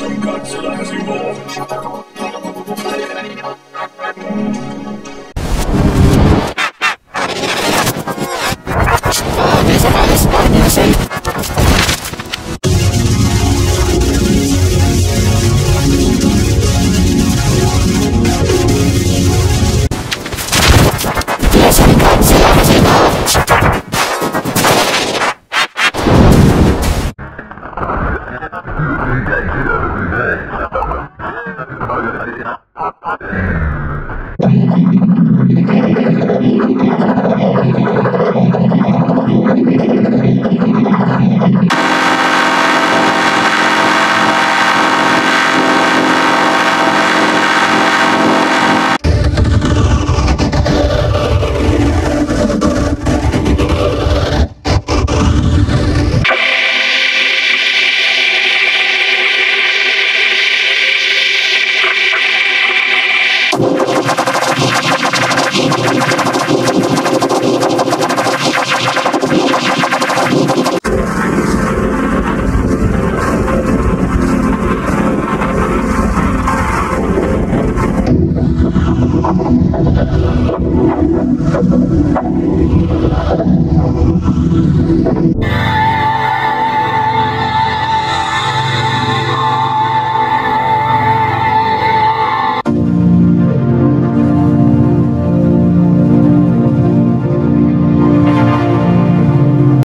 Russian Godzilla has evolved. These are my Thank you.